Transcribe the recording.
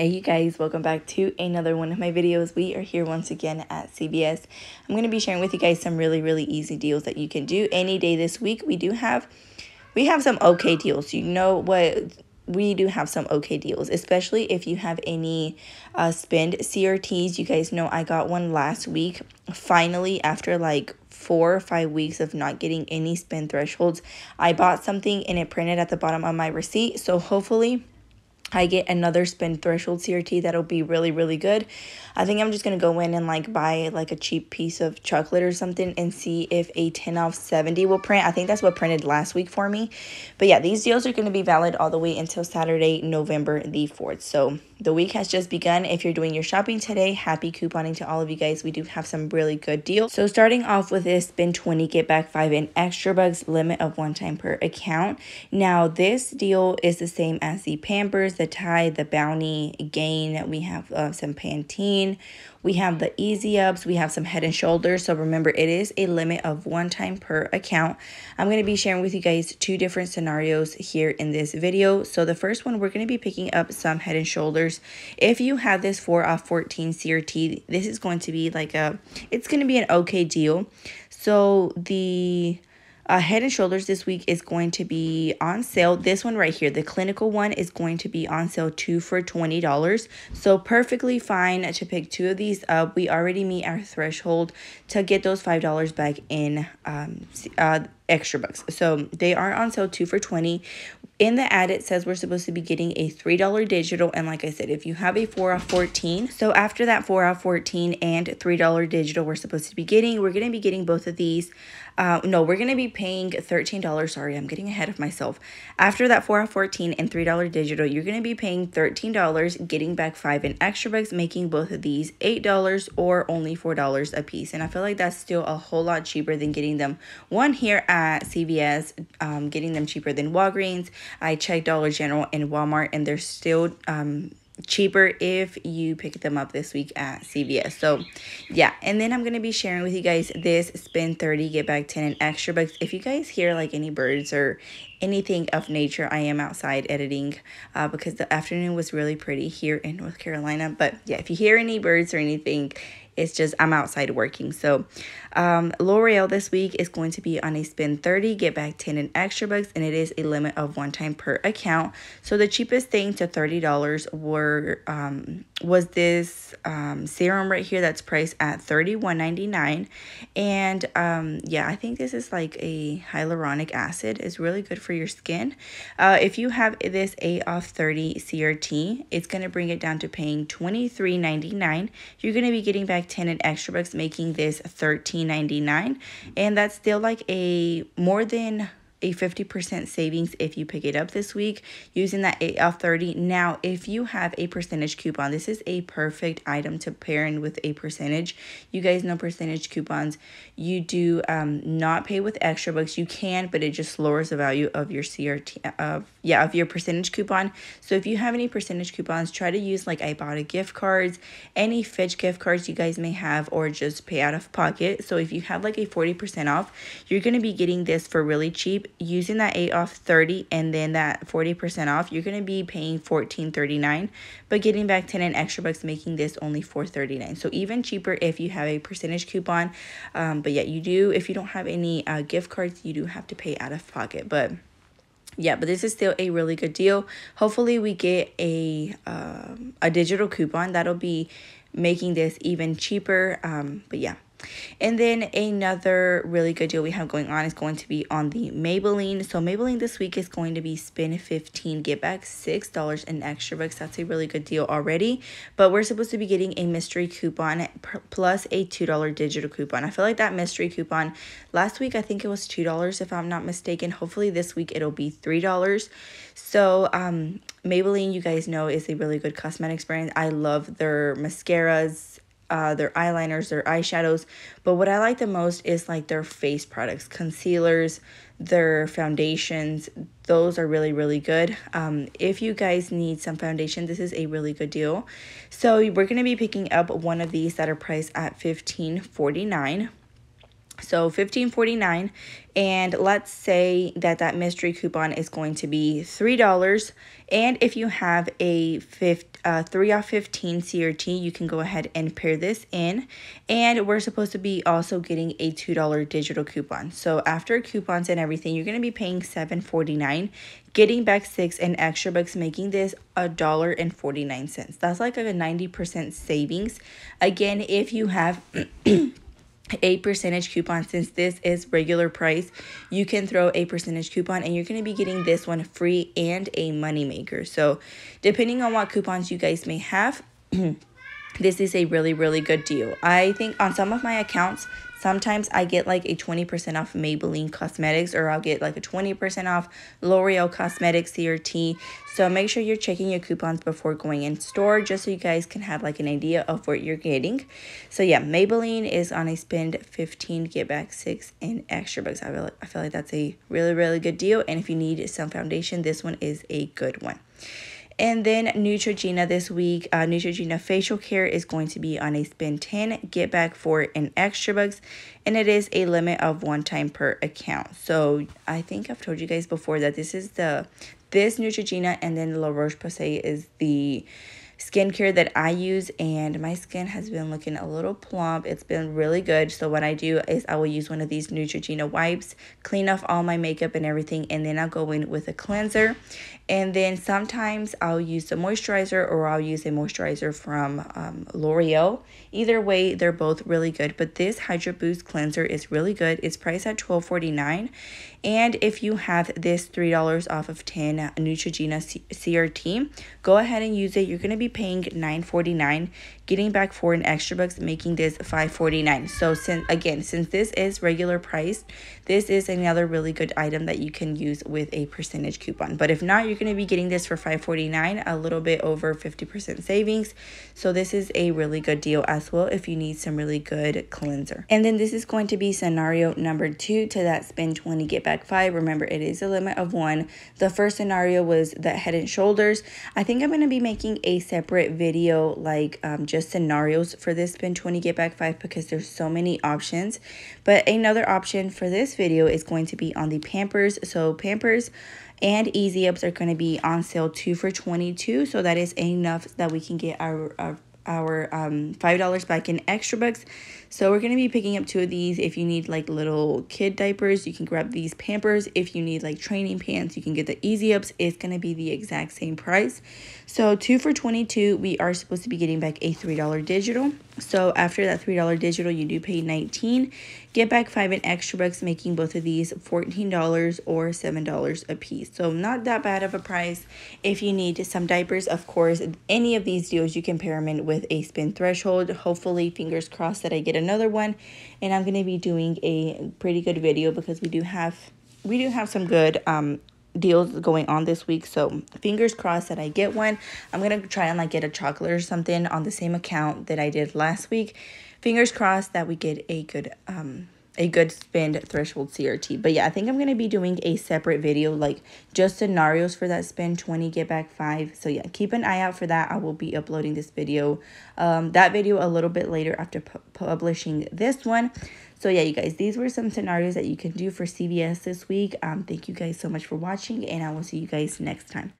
Hey you guys, welcome back to another one of my videos. We are here once again at CVS. I'm going to be sharing with you guys some really, really easy deals that you can do any day this week. We do have, we have some okay deals. You know what, we do have some okay deals, especially if you have any uh, spend CRTs. You guys know I got one last week. Finally, after like four or five weeks of not getting any spend thresholds, I bought something and it printed at the bottom of my receipt. So hopefully I get another spend threshold CRT that'll be really, really good. I think I'm just going to go in and like buy like a cheap piece of chocolate or something and see if a 10 off 70 will print. I think that's what printed last week for me. But yeah, these deals are going to be valid all the way until Saturday, November the 4th. So the week has just begun. If you're doing your shopping today, happy couponing to all of you guys. We do have some really good deals. So starting off with this spend 20, get back 5 in extra bucks limit of one time per account. Now this deal is the same as the Pampers, the Tide, the Bounty, Gain. We have uh, some Pantene. We have the Easy Ups. We have some Head and Shoulders. So remember, it is a limit of one time per account. I'm going to be sharing with you guys two different scenarios here in this video. So the first one, we're going to be picking up some Head and Shoulders. If you have this 4 off 14 CRT, this is going to be like a, it's going to be an okay deal. So the uh, Head and Shoulders this week is going to be on sale. This one right here, the clinical one, is going to be on sale two for $20. So perfectly fine to pick two of these up. We already meet our threshold to get those $5 back in um, uh, extra bucks. So they are on sale two for 20 in the ad it says we're supposed to be getting a $3 digital and like I said if you have a 4 off 14 so after that 4 off 14 and $3 digital we're supposed to be getting we're going to be getting both of these uh, no we're going to be paying $13 sorry I'm getting ahead of myself. After that 4 off 14 and $3 digital you're going to be paying $13 getting back 5 in extra bucks making both of these $8 or only $4 a piece. And I feel like that's still a whole lot cheaper than getting them one here at CVS um, getting them cheaper than Walgreens. I checked Dollar General and Walmart, and they're still um, cheaper if you pick them up this week at CVS. So, yeah. And then I'm going to be sharing with you guys this spend 30, get back 10 and extra bucks. If you guys hear like any birds or anything of nature, I am outside editing uh, because the afternoon was really pretty here in North Carolina. But yeah, if you hear any birds or anything, it's just I'm outside working. So um, L'Oreal this week is going to be on a spend 30, get back 10 and extra bucks, and it is a limit of one time per account. So the cheapest thing to $30 were um, was this um, serum right here that's priced at $31.99. And um, yeah, I think this is like a hyaluronic acid. is really good for your skin. Uh, if you have this 8 off 30 CRT, it's going to bring it down to paying $23.99. You're going to be getting back 10 and extra bucks, making this $13.99. And that's still like a more than a 50% savings if you pick it up this week using that 8 off 30. Now, if you have a percentage coupon, this is a perfect item to pair in with a percentage. You guys know percentage coupons. You do um, not pay with extra bucks. You can, but it just lowers the value of your CRT, of yeah, of your percentage coupon. So if you have any percentage coupons, try to use like Ibotta gift cards, any Fetch gift cards you guys may have, or just pay out of pocket. So if you have like a 40% off, you're going to be getting this for really cheap using that 8 off 30 and then that 40% off, you're going to be paying 14.39, but getting back 10 and extra bucks making this only 4.39. So even cheaper if you have a percentage coupon. Um, but yeah, you do if you don't have any uh, gift cards, you do have to pay out of pocket. But yeah but this is still a really good deal hopefully we get a um, a digital coupon that'll be making this even cheaper um but yeah and then another really good deal we have going on is going to be on the Maybelline. So Maybelline this week is going to be spin 15, get back $6 in extra bucks. That's a really good deal already. But we're supposed to be getting a mystery coupon plus a $2 digital coupon. I feel like that mystery coupon, last week I think it was $2 if I'm not mistaken. Hopefully this week it'll be $3. So um, Maybelline, you guys know, is a really good cosmetic brand. I love their mascaras uh, their eyeliners, their eyeshadows. But what I like the most is like their face products, concealers, their foundations. Those are really, really good. Um, if you guys need some foundation, this is a really good deal. So we're going to be picking up one of these that are priced at $15.49. So 15.49 and let's say that that mystery coupon is going to be $3 and if you have a fifth, uh, 3 off 15 CRT you can go ahead and pair this in and we're supposed to be also getting a $2 digital coupon. So after coupons and everything you're going to be paying $7.49 getting back 6 and extra bucks making this a dollar and 49 cents. That's like a 90% savings. Again, if you have a percentage coupon since this is regular price you can throw a percentage coupon and you're going to be getting this one free and a money maker. So depending on what coupons you guys may have this is a really really good deal. I think on some of my accounts Sometimes I get like a 20% off Maybelline Cosmetics or I'll get like a 20% off L'Oreal Cosmetics CRT. So make sure you're checking your coupons before going in store just so you guys can have like an idea of what you're getting. So yeah, Maybelline is on a spend 15, get back 6 in extra bucks. I feel, I feel like that's a really, really good deal. And if you need some foundation, this one is a good one. And then Neutrogena this week, uh, Neutrogena facial care is going to be on a spend 10, get back for an extra bucks, and it is a limit of one time per account. So I think I've told you guys before that this is the, this Neutrogena and then La Roche-Posay is the skincare that I use and my skin has been looking a little plump. It's been really good. So what I do is I will use one of these Neutrogena wipes, clean off all my makeup and everything, and then I'll go in with a cleanser. And then sometimes I'll use a moisturizer or I'll use a moisturizer from um, L'Oreal. Either way, they're both really good. But this Hydro Boost cleanser is really good. It's priced at $12.49 and if you have this $3 off of 10 Neutrogena C CRT, go ahead and use it. You're going to be paying $9.49, getting back for an extra bucks, making this $5.49. So since again, since this is regular price, this is another really good item that you can use with a percentage coupon. But if not, you're going to be getting this for $5.49, a little bit over 50% savings. So this is a really good deal as well if you need some really good cleanser. And then this is going to be scenario number two to that spend 20 get back back five. Remember, it is a limit of one. The first scenario was the head and shoulders. I think I'm going to be making a separate video, like um, just scenarios for this spend 20 get back five because there's so many options. But another option for this video is going to be on the Pampers. So Pampers and Easy Ups are going to be on sale two for 22 so that is enough that we can get our, our our um, $5 back in extra bucks. So we're going to be picking up two of these. If you need like little kid diapers, you can grab these Pampers. If you need like training pants, you can get the Easy Ups. It's going to be the exact same price. So two for 22, we are supposed to be getting back a $3 digital. So after that $3 digital, you do pay 19 Get back 5 in extra bucks, making both of these $14 or $7 a piece. So not that bad of a price. If you need some diapers, of course, any of these deals, you can pair them in with a spend threshold. Hopefully, fingers crossed that I get another one. And I'm going to be doing a pretty good video because we do have we do have some good um deals going on this week so fingers crossed that i get one i'm gonna try and like get a chocolate or something on the same account that i did last week fingers crossed that we get a good um a good spend threshold CRT. But yeah, I think I'm going to be doing a separate video, like just scenarios for that spend 20, get back 5. So yeah, keep an eye out for that. I will be uploading this video, um, that video a little bit later after pu publishing this one. So yeah, you guys, these were some scenarios that you can do for CVS this week. Um, thank you guys so much for watching, and I will see you guys next time.